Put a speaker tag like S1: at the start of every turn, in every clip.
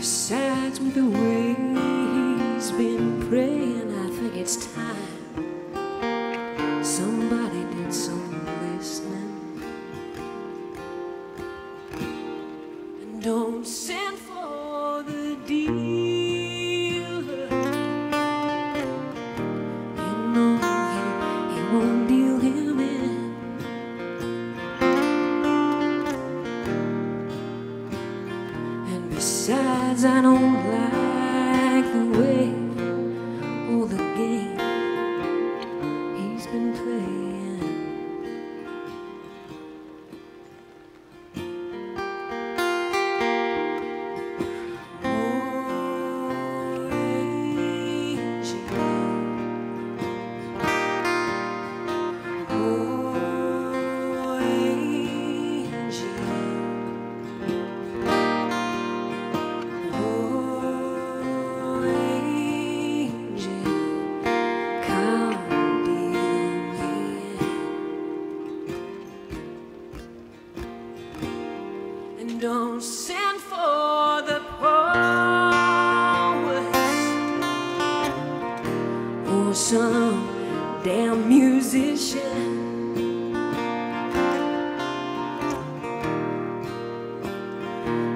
S1: besides with the way he's been praying, I think it's time somebody did some listening. And don't besides, I don't like the way or the game don't send for the poets or some damn musician.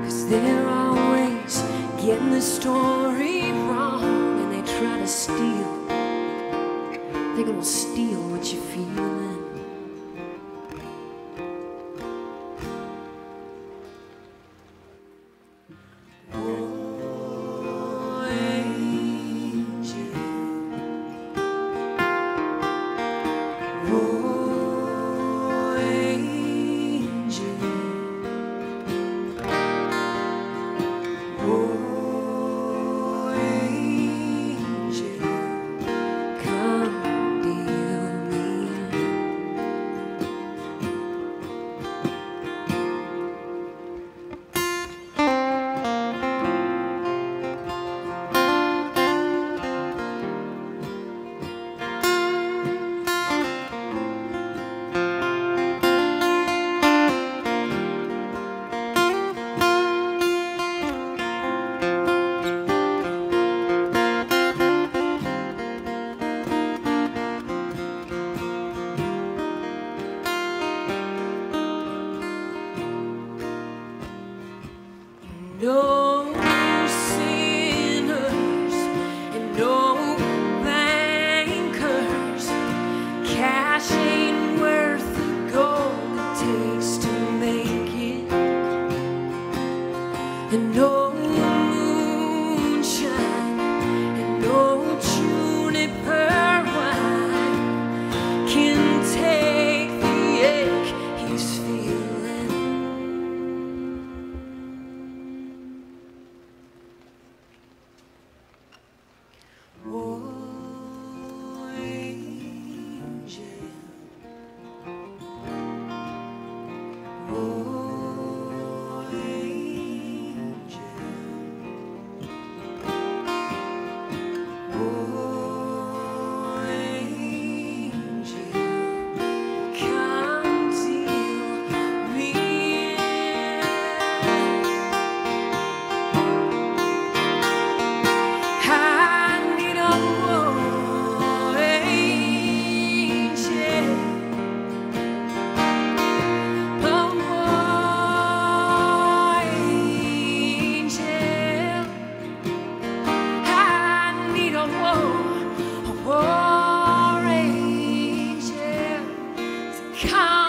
S1: Cause they're always getting the story wrong and they try to steal. They're gonna steal what you're feeling. come.